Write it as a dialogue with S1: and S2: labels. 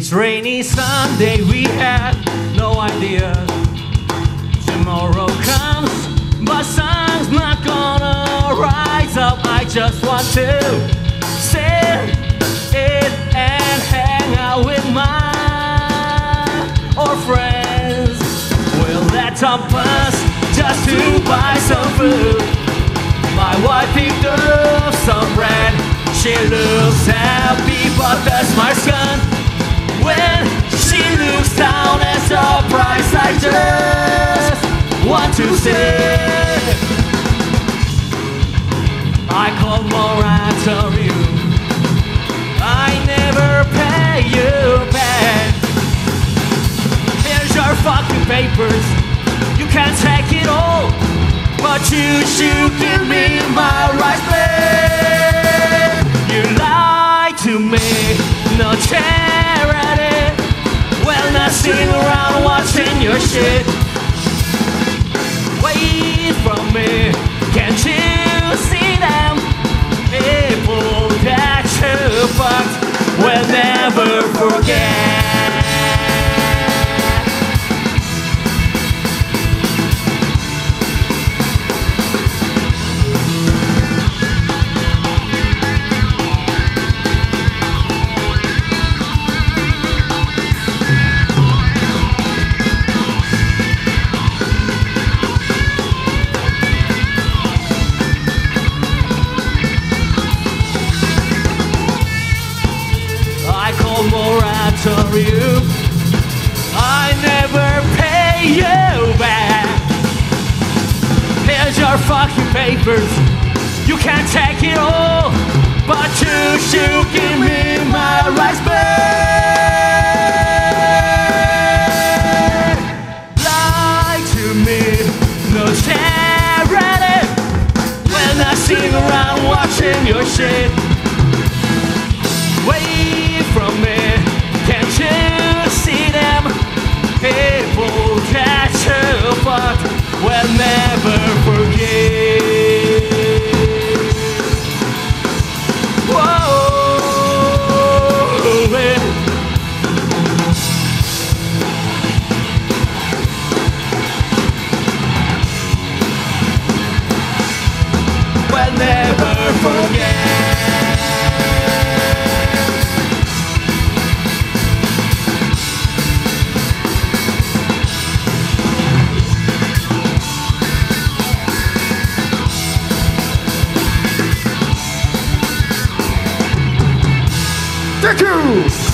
S1: It's rainy Sunday, we had no idea. Tomorrow comes, but sun's not gonna rise up. I just want to sit it and hang out with my old friends. We'll let up us just to buy some food. My wife picked up some bread. She looks happy, but that's my son. To say I call moratorium. I never pay you back. Here's your fucking papers. You can take it all, but you should give me my rights back. You lied to me, no charity. Well, not sitting around watching your shit. Never forget. Moratorium. I never pay you back. Here's your fucking papers. You can't take it all, but you should give me my rights back. Lie to me, no charity. When I sitting around watching your shit. Wait from me, will never forget.
S2: Thank you!